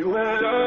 you had